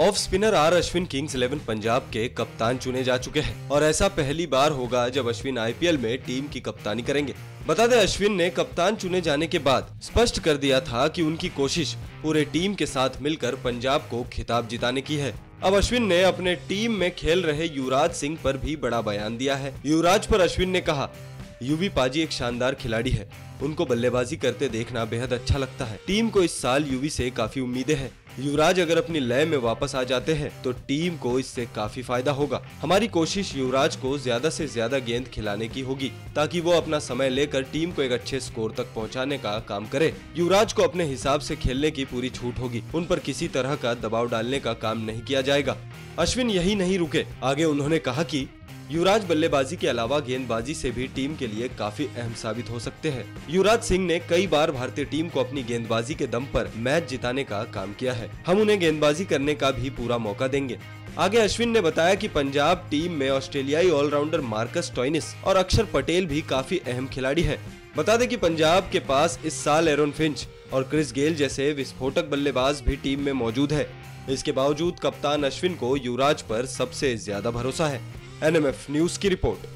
Off spinner R Ashwin Kings Eleven Punjab के कप्तान चुने जा चुके हैं। और ऐसा पहली बार होगा जब अश्विन आईपीएल में टीम की कप्तानी करेंगे। बता दें अश्विन ने कप्तान चुने जाने के बाद स्पष्ट कर दिया था कि उनकी कोशिश पूरे टीम के साथ मिलकर पंजाब को खिताब जिताने की है। अब अश्विन ने अपने टीम में खेल रहे युवराज सिंह पर भी बड़ा बयान दिया है। युवराज पर अश्विन ने कहा, यूवी पाजी एक शानदार खिलाड़ी है। उनको बल्लेबाजी करते देखना बेहद अच्छा लगता है। टीम को इस साल यूवी से काफ़ी उम्मीदें हैं। युवराज अगर अपनी लय में वापस आ जाते हैं तो टीम को इससे काफ़ी फ़ायदा होगा। हमारी कोशिश युवराज को ज़्यादा से ज़्यादा गेंद खिलाने की होगी, ताकि वो अपना समय लेकर टीम को एक अच्छे स्कोर तक पहुँचाने का काम करे। युवराज को अपने हिसाब से खेलने की पूरी छूट होगी, उन पर किसी तरह का दबाव डालने का काम नहीं किया जाएगा। अश्विन यही नहीं रुके। आगे उन्होंने कहा कि युवराज बल्लेबाजी के अलावा गेंदबाजी से भी टीम के लिए काफ़ी अहम साबित हो सकते हैं। युवराज सिंह ने कई बार भारतीय टीम को अपनी गेंदबाजी के दम पर मैच जिताने का काम किया है। हम उन्हें गेंदबाजी करने का भी पूरा मौका देंगे। आगे अश्विन ने बताया कि पंजाब टीम में ऑस्ट्रेलियाई ऑलराउंडर मार्कस टॉइनिस और अक्षर पटेल भी काफ़ी अहम खिलाड़ी है। बता दें कि पंजाब के पास इस साल एरोन फिंच और क्रिस गेल जैसे विस्फोटक बल्लेबाज भी टीम में मौजूद है। इसके बावजूद कप्तान अश्विन को युवराज पर सबसे ज़्यादा भरोसा है। एनएमएफ न्यूज़ की रिपोर्ट।